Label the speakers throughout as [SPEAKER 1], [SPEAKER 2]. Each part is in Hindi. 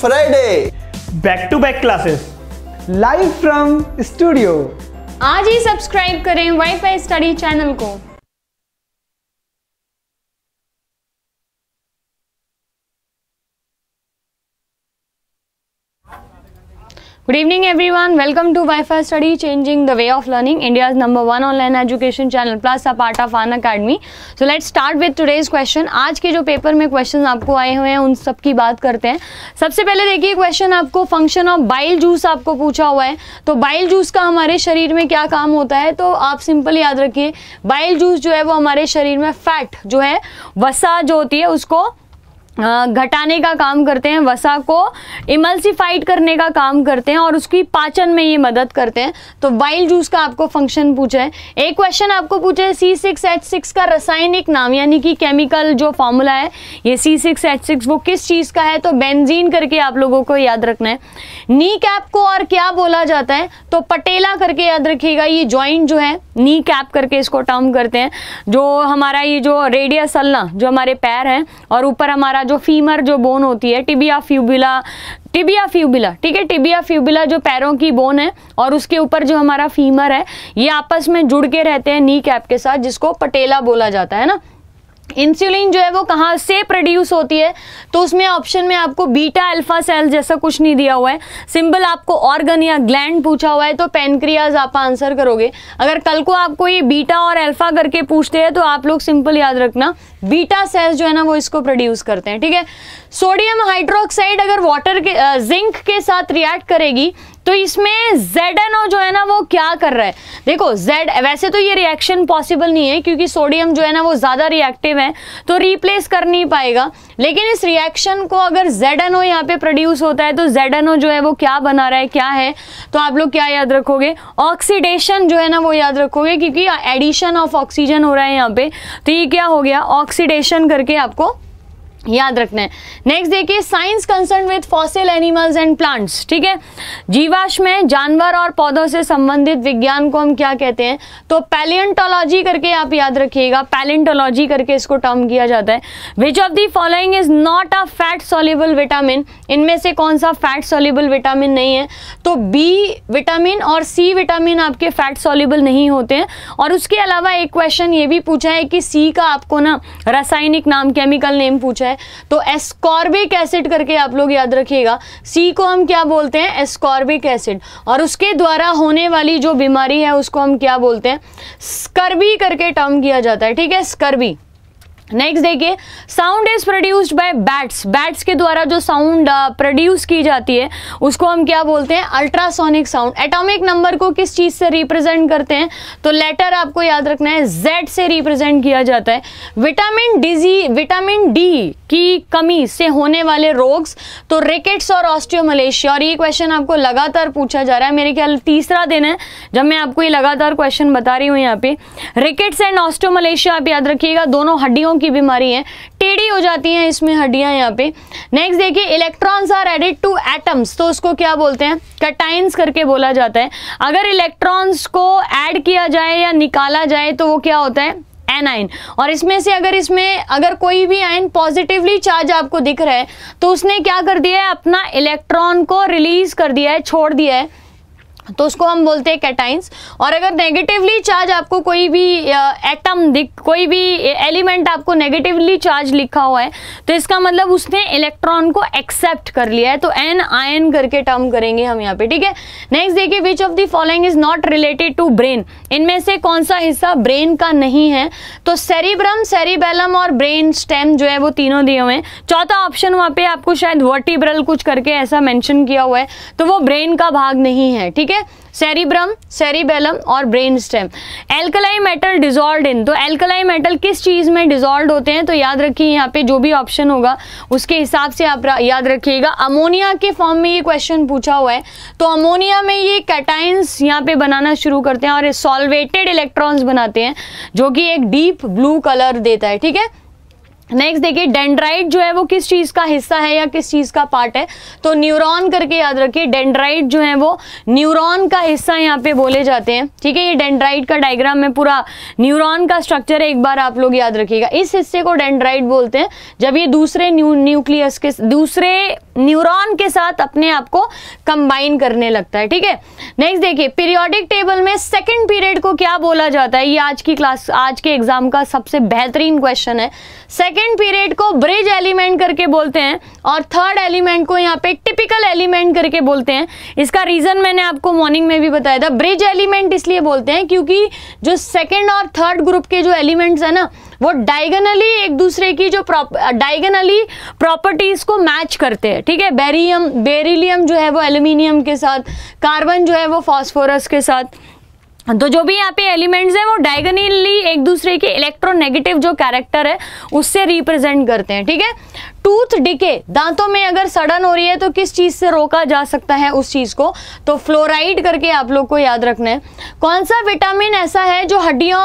[SPEAKER 1] Friday.
[SPEAKER 2] Back to back classes
[SPEAKER 3] live from studio
[SPEAKER 4] आज ही सब्सक्राइब करें वाईफाई स्टडी चैनल को। Good evening everyone welcome to wifi study changing the way of learning India's number one online education channel plus a part of Unacademy so let start with today's question आज के जो पेपर में क्वेश्चन आपको आए हुए हैं, उन सब की बात करते हैं। सबसे पहले देखिए क्वेश्चन आपको फ़ंक्शन ऑफ़ बाइल जूस आपको पूछा हुआ है। तो बाइल जूस का हमारे शरीर में क्या काम होता है? तो आप सिंपल याद रखिए बाइल जूस जो है, वो हमारे शरीर में फैट जो है, वसा जो होती है, उसको घटाने का काम करते हैं, वसा को इमल्सिफाइड करने का काम करते हैं और उसकी पाचन में ये मदद करते हैं। तो वाइल जूस का आपको फ़ंक्शन पूछा है। एक क्वेश्चन आपको पूछा है सी सिक्स एच सिक्स का रासायनिक नाम, यानी कि केमिकल जो फॉर्मूला है, ये सी सिक्स एच सिक्स वो किस चीज़ का है? तो बेंजीन करके आप लोगों को याद रखना है। नी कैप को और क्या बोला जाता है? तो पटेला करके याद रखिएगा, ये ज्वाइंट जो है नी कैप करके इसको टर्म करते हैं। जो हमारा ये जो रेडियस अल्ला जो हमारे पैर हैं, और ऊपर हमारा जो फीमर जो बोन होती है टिबिया फ्यूबिला टिबिया फ्यूबिला ठीक है? टिबिया फ्यूबिला जो पैरों की बोन है और उसके ऊपर जो हमारा फीमर है, ये आपस में जुड़ के रहते हैं नी कैप के साथ, जिसको पटेला बोला जाता है ना? इंसुलिन जो है वो कहाँ से प्रोड्यूस होती है? तो उसमें ऑप्शन में आपको बीटा अल्फ़ा सेल जैसा कुछ नहीं दिया हुआ है। सिंपल आपको ऑर्गन या ग्लैंड पूछा हुआ है तो पेनक्रियाज आप आंसर करोगे। अगर कल को आपको ये बीटा और अल्फ़ा करके पूछते हैं तो आप लोग सिंपल याद रखना बीटा सेल्स जो है ना, वो इसको प्रोड्यूस करते हैं, ठीक है? सोडियम हाइड्रोक्साइड अगर वाटर के जिंक के साथ रिएक्ट करेगी तो इसमें ZNO जो है ना, वो क्या कर रहा है? देखो, Z, वैसे तो ये रिएक्शन पॉसिबल नहीं है, क्योंकि सोडियम जो है ना, वो ज़्यादा रिएक्टिव है तो रिप्लेस कर नहीं पाएगा। लेकिन इस रिएक्शन को अगर ZNO यहाँ पे प्रोड्यूस होता है तो ZNO जो है, वो क्या बना रहा है, क्या है? तो आप लोग क्या याद रखोगे? ऑक्सीडेशन जो है ना, वो याद रखोगे, क्योंकि एडिशन ऑफ़ ऑक्सीजन हो रहा है यहाँ पे। तो ये क्या हो गया? ऑक्सीडेशन करके आपको याद रखना है। नेक्स्ट देखिए science concern with fossil animals and plants ठीक है? जीवाश्म में जानवर और पौधों से संबंधित विज्ञान को हम क्या कहते हैं? तो पैलियंटोलॉजी करके आप याद रखिएगा। पैलेंटोलॉजी करके इसको टर्म किया जाता है। Which of the following is not a fat soluble vitamin इनमें से कौन सा फैट सोल्यूबल विटामिन नहीं है? तो बी विटामिन और सी विटामिन आपके फैट सोल्यूबल नहीं होते हैं। और उसके अलावा एक क्वेश्चन ये भी पूछा है कि सी का आपको ना रासायनिक नाम केमिकल नेम पूछा है। तो एस्कॉर्बिक एसिड करके आप लोग याद रखिएगा। सी को हम क्या बोलते हैं? एस्कॉर्बिक एसिड और उसके द्वारा होने वाली जो बीमारी है, उसको हम क्या बोलते हैं? स्कर्बी करके टर्म किया जाता है, ठीक है? स्कर्बी नेक्स्ट देखिए sound is produced by bats bats के द्वारा जो साउंड प्रोड्यूस की जाती है, उसको हम क्या बोलते हैं? अल्ट्रासोनिक साउंड एटॉमिक नंबर को किस चीज़ से रिप्रेजेंट करते हैं? तो लेटर आपको याद रखना है जेड से रिप्रेजेंट किया जाता है। विटामिन डिजी विटामिन डी की कमी से होने वाले रोग्स तो रिकेट्स और ऑस्टियोमलेशिया और ये क्वेश्चन आपको लगातार पूछा जा रहा है। मेरे ख्याल तीसरा दिन है, जब मैं आपको ये लगातार क्वेश्चन बता रही हूँ यहाँ पे। रिकेट्स एंड ऑस्टियोमलेशिया आप याद रखिएगा, दोनों हड्डियों की बीमारी है, टेढ़ी हो जाती हैं इसमें हड्डियाँ यहाँ पे। नेक्स्ट देखिए electrons are added to atoms तो उसको क्या बोलते हैं? कटाइंस करके बोला जाता है। अगर इलेक्ट्रॉन्स को ऐड किया जाए या निकाला जाए तो वो क्या होता है? एनाइन और इसमें से अगर इसमें, अगर कोई भी आयन पॉजिटिवली चार्ज आपको दिख रहा है तो उसने क्या कर दिया है? अपना इलेक्ट्रॉन को रिलीज़ कर दिया है, छोड़ दिया है। तो उसको हम बोलते हैं कैटाइंस और अगर नेगेटिवली चार्ज आपको कोई भी एटम दिख, कोई भी एलिमेंट आपको नेगेटिवली चार्ज लिखा हुआ है तो इसका मतलब उसने इलेक्ट्रॉन को एक्सेप्ट कर लिया है तो एन आयन करके टर्म करेंगे हम यहाँ पे, ठीक है? नेक्स्ट देखिए which of the following is not related to brain इनमें से कौन सा हिस्सा ब्रेन का नहीं है? तो सेरिब्रम सेरिबेलम और ब्रेन स्टेम जो है, वो तीनों दिए हुए हैं। चौथा ऑप्शन वहाँ पे आपको शायद वर्टिब्रल कुछ करके ऐसा मैंशन किया हुआ है तो वो ब्रेन का भाग नहीं है, ठीक है? सेरिब्रम सेरिबेलम और brain stem alkali metal dissolve in तो एल्कलाई मेटल किस चीज़ में डिजॉल्व होते हैं? तो याद रखिए, यहाँ पे जो भी ऑप्शन होगा, उसके हिसाब से आप याद रखिएगा। अमोनिया के फॉर्म में ये क्वेश्चन पूछा हुआ है। तो अमोनिया में ये कैटाइंस यहाँ पे बनाना शुरू करते हैं और सॉल्वेटेड इलेक्ट्रॉन्स बनाते हैं, जो कि एक डीप ब्लू कलर देता है, ठीक है? नेक्स्ट देखिए डेंड्राइट जो है वो किस चीज़ का हिस्सा है या किस चीज़ का पार्ट है? तो न्यूरॉन करके याद रखिए डेंड्राइट जो है वो न्यूरॉन का हिस्सा यहाँ पे बोले जाते हैं। ठीक है, ये डेंड्राइट का डायग्राम में पूरा न्यूरॉन का स्ट्रक्चर है, एक बार आप लोग याद रखिएगा। इस हिस्से को डेंड्राइट बोलते हैं। जब ये दूसरे न्यू न्यूक्लियस के, दूसरे न्यूरॉन के साथ अपने आप को कंबाइन करने लगता है। ठीक है? नेक्स्ट देखिए पीरियोडिक टेबल में सेकेंड पीरियड को क्या बोला जाता है? ये आज की क्लास आज के एग्ज़ाम का सबसे बेहतरीन क्वेश्चन है। सेकेंड पीरियड को ब्रिज एलिमेंट करके बोलते हैं और थर्ड एलिमेंट को यहाँ पे टिपिकल एलिमेंट करके बोलते हैं। इसका रीजन मैंने आपको मॉर्निंग में भी बताया था। ब्रिज एलिमेंट इसलिए बोलते हैं क्योंकि जो सेकेंड और थर्ड ग्रुप के जो एलिमेंट्स है ना, वो डायगनली एक दूसरे की जो प्रॉप डायगनली प्रॉपर्टीज़ को मैच करते हैं। ठीक है? बेरियम बेरिलियम जो है वो एल्यूमिनियम के साथ कार्बन जो है वो फॉस्फोरस के साथ। तो जो भी यहाँ पे एलिमेंट्स हैं, वो डायगनली एक दूसरे के इलेक्ट्रोनेगेटिव जो कैरेक्टर है, उससे रिप्रेजेंट करते हैं, ठीक है? टूथ डिके, दांतों में अगर सड़न हो रही है तो किस चीज़ से रोका जा सकता है उस चीज़ को? तो फ्लोराइड करके आप लोग को याद रखना है। कौन सा विटामिन ऐसा है जो हड्डियों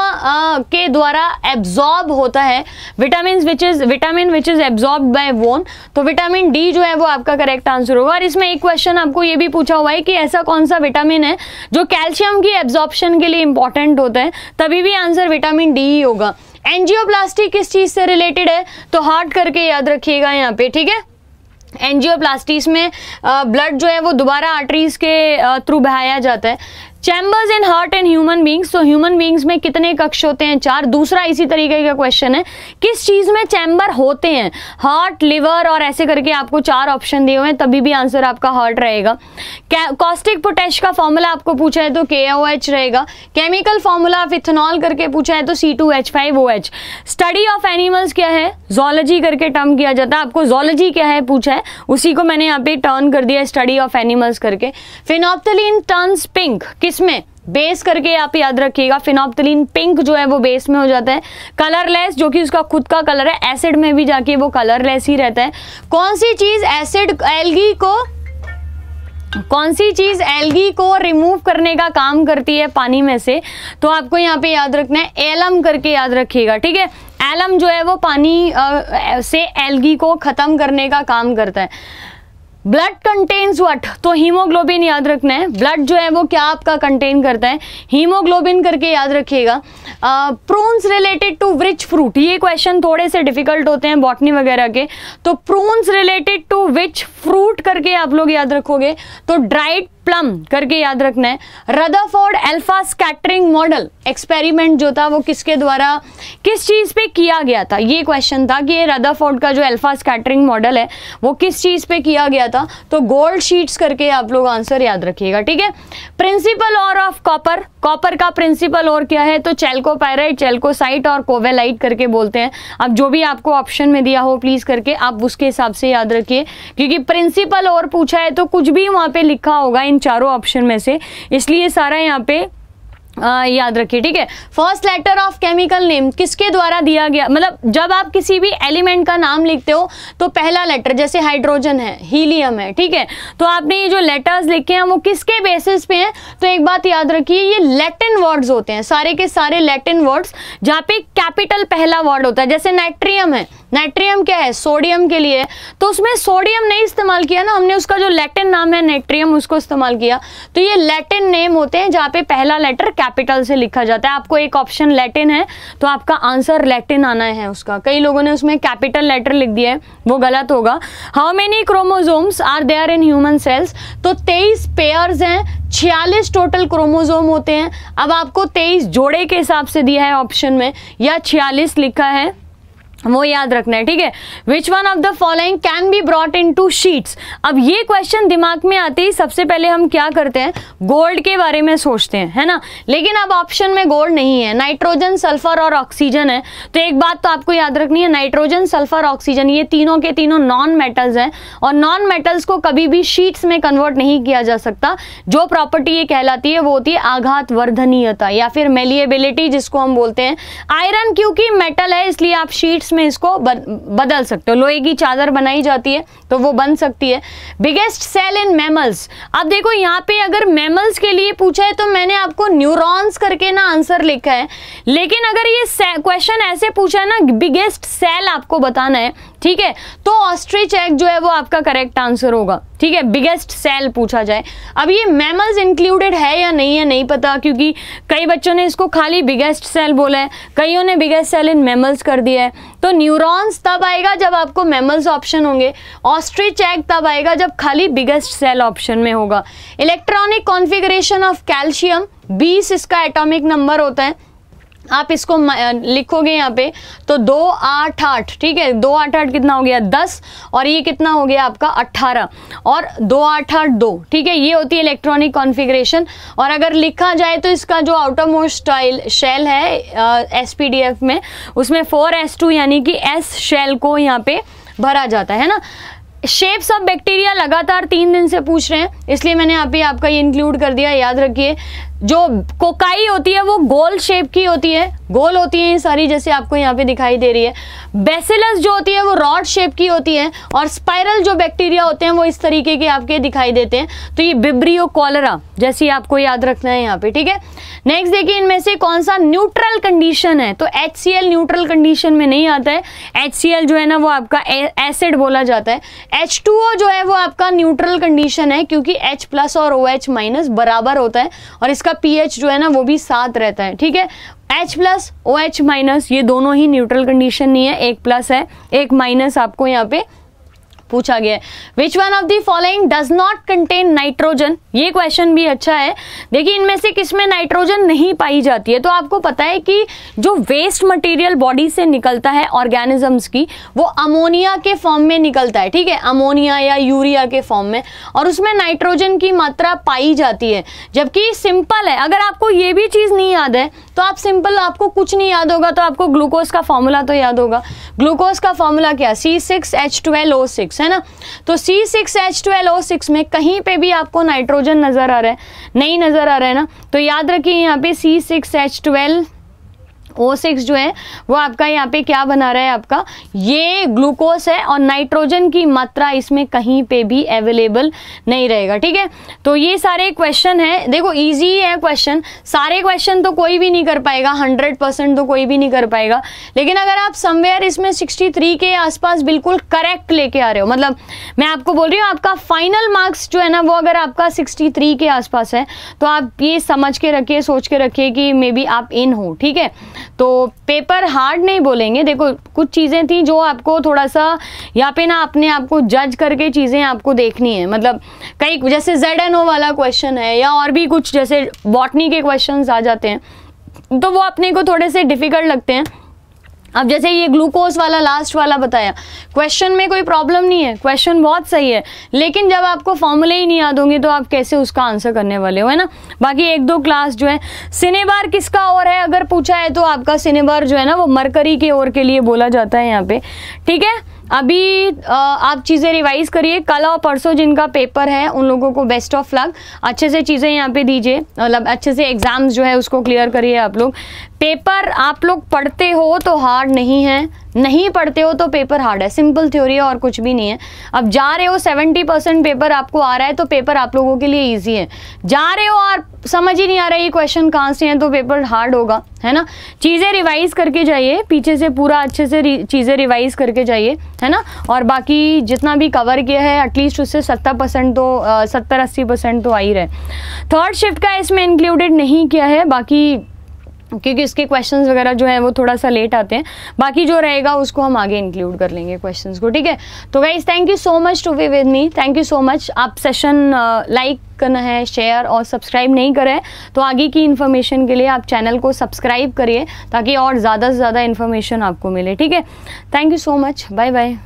[SPEAKER 4] के द्वारा एब्जॉर्ब होता है? Vitamin which is vitamin which is absorb by one तो विटामिन डी जो है, वो आपका करेक्ट आंसर होगा। और इसमें एक क्वेश्चन आपको ये भी पूछा हुआ है कि ऐसा कौन सा विटामिन है जो कैल्शियम की एब्जॉर्प्शन के लिए इंपॉर्टेंट होता है? तभी भी आंसर विटामिन डी ही होगा। एंजियोप्लास्टी किस चीज़ से रिलेटेड है? तो हार्ट करके याद रखिएगा यहाँ पे, ठीक है? एनजियोप्लास्टीज में ब्लड जो है वो दोबारा आर्टरीज के थ्रू बहाया जाता है। Chambers in heart and human beings तो ह्यूमन बींग्स में कितने कक्ष होते हैं? चार। दूसरा इसी तरीके का क्वेश्चन है। किस चीज़ में चैम्बर होते हैं? हार्ट लिवर और ऐसे करके आपको चार ऑप्शन दिए हुए हैं, तभी भी आंसर आपका हार्ट रहेगा। कॉस्टिक पोटेश का फॉर्मूला आपको पूछा है तो के ओ एच रहेगा। केमिकल फॉर्मूला ऑफ़ इथेनॉल करके पूछा है तो C two H five O H study of animals क्या है? जोलॉजी करके टर्म किया जाता है। आपको जोलॉजी क्या है पूछा है? उसी को मैंने यहाँ पे टर्न कर दिया है स्टडी ऑफ़ एनिमल्स करके। फिनोप्थलिन टर्न्स पिंक किस किसमें बेस करके आप याद रखिएगा फिनोप्तलीन पिंक जो है वो बेस में हो जाता है। कलरलेस जो कि उसका खुद का कलर है एसिड में भी जाके वो कलरलेस ही रहता है। कौन सी चीज़ एसिड एल्गी को कौन सी चीज़ एल्गी को रिमूव करने का काम करती है पानी में से? तो आपको यहाँ पे याद रखना है एलम करके याद रखिएगा ठीक है? एलम जो है वो पानी आ, से एल्गी को खत्म करने का काम करता है। ब्लड कंटेन्स व्हाट तो हीमोग्लोबिन याद रखना है। ब्लड जो है वो क्या आपका कंटेन करता है? हीमोग्लोबिन करके याद रखिएगा। Prunes related to which fruit ये क्वेश्चन थोड़े से डिफ़िकल्ट होते हैं बॉटनी वगैरह के। तो prunes related to which fruit करके आप लोग याद रखोगे? तो ड्राइड प्लम करके याद रखना है। Rutherford alpha scattering model experiment जो था, वो किसके द्वारा, किस चीज़ पे किया गया था? ये क्वेश्चन था कि ये रदरफोर्ड का जो अल्फ़ा स्कैटरिंग मॉडल है, वो किस चीज़ पे किया गया था? तो गोल्ड शीट्स करके आप लोग आंसर याद रखिएगा, ठीक है? Principal ore of copper copper का प्रिंसिपल और क्या है? तो चेल्कोपायराइट चेल्कोसाइट और कोवेलाइट करके बोलते हैं। अब जो भी आपको ऑप्शन में दिया हो प्लीज़ करके आप उसके हिसाब से याद रखिए। क्योंकि प्रिंसिपल और पूछा है तो कुछ भी वहाँ पे लिखा होगा इन चारों ऑप्शन में से। इसलिए सारा यहाँ पे आ, याद रखिए ठीक है? First letter of chemical name किसके द्वारा दिया गया? मतलब जब आप किसी भी एलिमेंट का नाम लिखते हो तो पहला लेटर जैसे हाइड्रोजन है हीलियम है ठीक है? तो आपने ये जो लेटर्स लिखे हैं वो किसके बेसिस पे हैं? तो एक बात याद रखिए ये लैटिन वर्ड्स होते हैं सारे के सारे लैटिन वर्ड्स जहाँ पे कैपिटल पहला वर्ड होता है जैसे नाइट्रियम है। नाइट्रियम क्या है? सोडियम के लिए तो उसमें सोडियम नहीं इस्तेमाल किया ना हमने उसका जो लैटिन नाम है नाइट्रियम उसको इस्तेमाल किया। तो ये लैटिन नेम होते हैं जहाँ पे पहला लेटर कैपिटल से लिखा जाता है। आपको एक ऑप्शन लैटिन है तो आपका आंसर लैटिन आना है उसका। कई लोगों ने उसमें कैपिटल लेटर लिख दिया है, वो गलत होगा। How many chromosomes are there in human cells तो तेईस पेयर्स हैं, छियालीस टोटल क्रोमोजोम होते हैं। अब आपको तेईस जोड़े के हिसाब से दिया है ऑप्शन में, या छियालीस लिखा है। वो याद रखना है, ठीक है? Which one of the following can be brought into sheets अब ये क्वेश्चन दिमाग में आते ही सबसे पहले हम क्या करते हैं? गोल्ड के बारे में सोचते हैं, है ना? लेकिन अब ऑप्शन में गोल्ड नहीं है। नाइट्रोजन सल्फ़र और ऑक्सीजन है। तो एक बात तो आपको याद रखनी है नाइट्रोजन सल्फ़र ऑक्सीजन ये तीनों के तीनों नॉन मेटल्स हैं और नॉन मेटल्स को कभी भी शीट्स में कन्वर्ट नहीं किया जा सकता। जो प्रॉपर्टी ये कहलाती है, वो होती है आघात वर्धनीयता या फिर मेलिएबिलिटी जिसको हम बोलते हैं। आयरन क्योंकि मेटल है, इसलिए आप शीट्स में इसको बदल सकते हो। लोहे की चादर बनाई जाती है तो वो बन सकती है। बिगेस्ट सेल इन मैमल्स अब देखो, यहाँ पे अगर मैमल्स के लिए पूछा है तो मैंने आपको न्यूरॉन्स करके ना आंसर लिखा है। लेकिन अगर ये क्वेश्चन ऐसे पूछा है ना बिगेस्ट सेल आपको बताना है ठीक है? तो ऑस्ट्रिच एग जो है वो आपका करेक्ट आंसर होगा। ठीक है? बिगेस्ट सेल पूछा जाए। अब ये मैमल्स इंक्लूडेड है या नहीं है, नहीं पता, क्योंकि कई बच्चों ने इसको खाली बिगेस्ट सेल बोला है। कईयों ने बिगेस्ट सेल इन मैमल्स कर दिया है। तो न्यूरॉन्स तब आएगा जब आपको मैमल्स ऑप्शन होंगे। ऑस्ट्रिच एग तब आएगा जब खाली बिगेस्ट सेल ऑप्शन में होगा। इलेक्ट्रॉनिक कॉन्फ़िगरेशन ऑफ़ कैल्शियम बीस इसका एटॉमिक नंबर होता है। आप इसको लिखोगे यहाँ पे तो दो आठ आठ, ठीक है? दो आठ आठ कितना हो गया? दस, और ये कितना हो गया आपका? अट्ठारह और दो आठ आठ दो, ठीक है? ये होती है इलेक्ट्रॉनिक कॉन्फ़िगरेशन और अगर लिखा जाए तो इसका जो आउटर मोस्ट स्टाइल शेल है एसपीडीएफ में, उसमें फोर एस टू यानी कि एस शेल को यहाँ पे भरा जाता है ना? शेप्स ऑफ़ बैक्टीरिया लगातार तीन दिन से पूछ रहे हैं, इसलिए मैंने यहाँ पे आपका ये इंक्लूड कर दिया, याद रखिए। जो कोकाई होती है, वो गोल शेप की होती है। गोल होती है ये सारी, जैसे आपको यहाँ पे दिखाई दे रही है। बेसिलस जो होती है, वो रॉड शेप की होती है और स्पाइरल जो बैक्टीरिया होते हैं, वो इस तरीके के आपके दिखाई देते हैं। तो ये बिब्रियो कॉलरा जैसी आपको याद रखना है यहाँ पे, ठीक है? नेक्स्ट देखिए, इनमें से कौन सा न्यूट्रल कंडीशन है? तो एच न्यूट्रल कंडीशन में नहीं आता है। एच जो है ना, वो आपका एसिड बोला जाता है। एच जो है, वो आपका न्यूट्रल कंडीशन है, क्योंकि एच प्लस और ओ एच माइनस बराबर होता है। और इसका पीएच जो है ना, वो भी सात रहता है, ठीक है? H plus O H minus ये दोनों ही न्यूट्रल कंडीशन नहीं है, एक प्लस है, एक माइनस आपको यहाँ पे पूछा गया है। Which one of the following does not contain nitrogen ये क्वेश्चन भी अच्छा है। देखिए, इनमें से किसमें नाइट्रोजन नहीं पाई जाती है? तो आपको पता है कि जो वेस्ट मटेरियल बॉडी से निकलता है ऑर्गेनिजम्स की, वो अमोनिया के फॉर्म में निकलता है, ठीक है? अमोनिया या यूरिया के फॉर्म में। और उसमें नाइट्रोजन की मात्रा पाई जाती है। जबकि सिंपल है। अगर आपको ये भी चीज़ नहीं याद है तो आप सिंपल आपको कुछ नहीं याद होगा तो आपको ग्लूकोज का फॉर्मूला तो याद होगा। ग्लूकोज का फॉर्मूला क्या? C six H twelve O six है ना? तो C six H twelve O six में कहीं पे भी आपको नाइट्रोजन नज़र आ रहा है, नहीं नज़र आ रहा है ना? तो याद रखिए यहाँ पे C six H twelve O six जो है, वो आपका यहाँ पे क्या बना रहा है आपका? ये ग्लूकोज है और नाइट्रोजन की मात्रा इसमें कहीं पे भी अवेलेबल नहीं रहेगा, ठीक है? तो ये सारे क्वेश्चन है। देखो इजी है क्वेश्चन सारे क्वेश्चन तो कोई भी नहीं कर पाएगा हंड्रेड परसेंट तो कोई भी नहीं कर पाएगा। लेकिन अगर आप समवेयर इसमें सिक्सटी थ्री के आसपास बिल्कुल करेक्ट लेके आ रहे हो मतलब मैं आपको बोल रही हूँ, आपका फाइनल मार्क्स जो है ना, वो अगर आपका सिक्सटी थ्री के आसपास है तो आप ये समझ के रखिए, सोच के रखिए कि मे बी आप इन हो, ठीक है? तो पेपर हार्ड नहीं बोलेंगे। देखो, कुछ चीज़ें थी जो आपको थोड़ा सा यहाँ पे ना अपने आप को जज करके चीज़ें आपको देखनी है। मतलब कई जैसे जेड एन ओ वाला क्वेश्चन है, या और भी कुछ, जैसे बॉटनी के क्वेश्चन आ जाते हैं तो वो अपने को थोड़े से डिफ़िकल्ट लगते हैं। अब जैसे ये ग्लूकोज वाला लास्ट वाला बताया क्वेश्चन में कोई प्रॉब्लम नहीं है क्वेश्चन बहुत सही है, लेकिन जब आपको फॉर्मूले ही नहीं याद होंगे तो आप कैसे उसका आंसर करने वाले हो, है ना? बाकी एक दो क्लास जो है सिनेबार किसका और है? अगर पूछा है तो आपका सिनेबार जो है ना, वो मरकरी के ओर के लिए बोला जाता है यहाँ पे, ठीक है? अभी आप चीज़ें रिवाइज करिए। कल और परसों जिनका पेपर है, उन लोगों को बेस्ट ऑफ़ लक अच्छे से चीज़ें यहाँ पे दीजिए। मतलब अच्छे से एग्ज़ाम्स जो है उसको क्लियर करिए आप लोग। पेपर आप लोग पढ़ते हो तो हार्ड नहीं है। नहीं पढ़ते हो तो पेपर हार्ड है। सिंपल थ्योरी है और कुछ भी नहीं है। अब जा रहे हो सेवेंटी परसेंट पेपर आपको आ रहा है तो पेपर आप लोगों के लिए ईजी है। जा रहे हो और समझ ही नहीं आ रहा ये क्वेश्चन कहाँ से हैं तो पेपर हार्ड होगा, है ना? चीज़ें रिवाइज करके जाइए, पीछे से पूरा अच्छे से चीज़ें रिवाइज करके जाइए, है ना? और बाकी जितना भी कवर किया है एटलीस्ट उससे सत्तर परसेंट तो सत्तर, अस्सी परसेंट तो आ ही रहे थर्ड शिफ्ट का इसमें इंक्लूडेड नहीं किया है, बाकी क्योंकि इसके क्वेश्चंस वगैरह जो है वो थोड़ा सा लेट आते हैं। बाकी जो रहेगा उसको हम आगे इंक्लूड कर लेंगे क्वेश्चंस को, ठीक है? तो guys thank you so much to be with me thank you so much आप सेशन लाइक करना है शेयर और सब्सक्राइब नहीं करें तो आगे की इन्फॉर्मेशन के लिए आप चैनल को सब्सक्राइब करिए, ताकि और ज़्यादा से ज़्यादा इन्फॉर्मेशन आपको मिले, ठीक है? Thank you so much bye bye